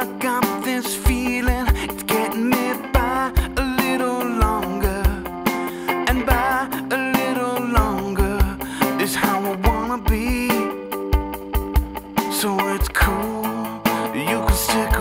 I got this feeling it's getting me by a little longer and by a little longer is how I wanna be. So it's cool, you can stick